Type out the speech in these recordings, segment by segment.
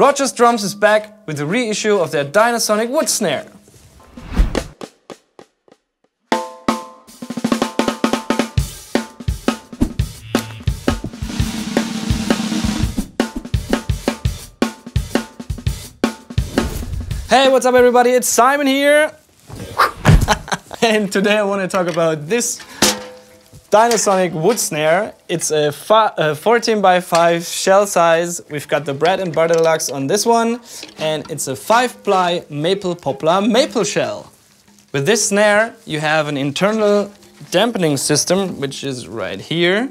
Rogers Drums is back with a reissue of their Dynasonic wood snare. Hey, what's up everybody? It's Simon here. and today I want to talk about this Dynasonic wood snare. It's a, a, 14 by 5 shell size. We've got the bread and butter lugs on this one. And it's a 5 ply maple poplar maple shell. With this snare, you have an internal dampening system, which is right here.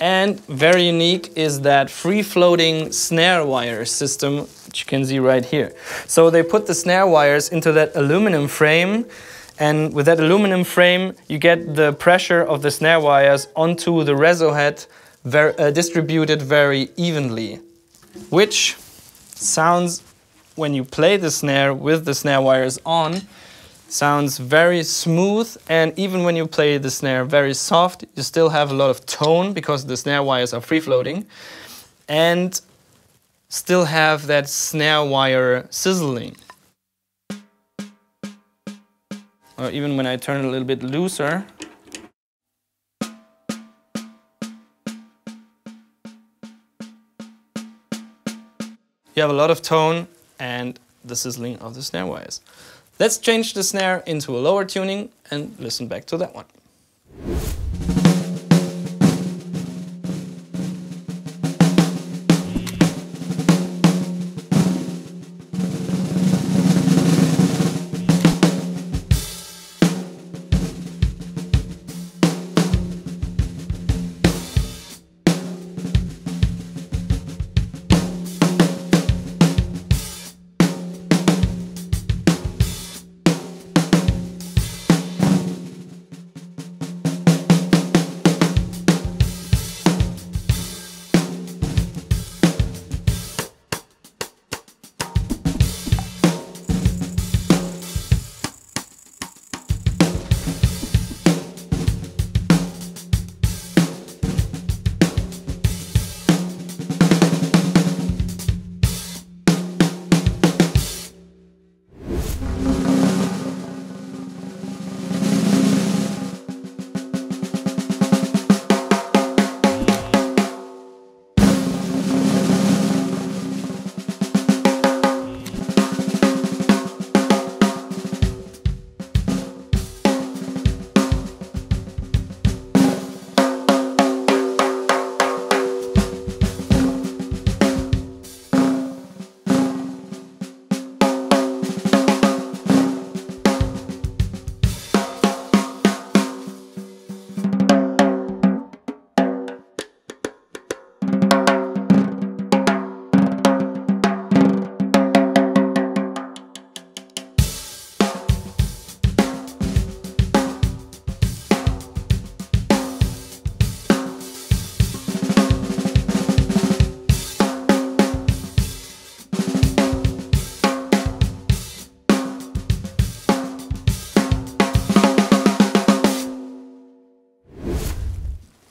And very unique is that free-floating snare wire system, which you can see right here. So they put the snare wires into that aluminum frame, and with that aluminum frame, you get the pressure of the snare wires onto the reso head uh, distributed very evenly, which sounds, when you play the snare with the snare wires on, sounds very smooth and even when you play the snare very soft you still have a lot of tone because the snare wires are free floating and still have that snare wire sizzling. Or even when I turn it a little bit looser you have a lot of tone and the sizzling of the snare wires. Let's change the snare into a lower tuning and listen back to that one.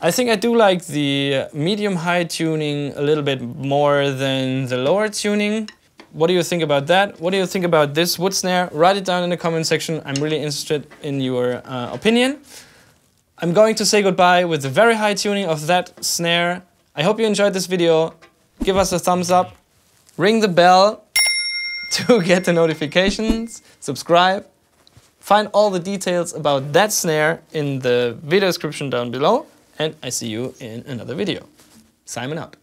I think I do like the medium-high tuning a little bit more than the lower tuning. What do you think about that? What do you think about this wood snare? Write it down in the comment section. I'm really interested in your uh, opinion. I'm going to say goodbye with the very high tuning of that snare. I hope you enjoyed this video. Give us a thumbs up. Ring the bell to get the notifications. Subscribe. Find all the details about that snare in the video description down below and I see you in another video. Simon out.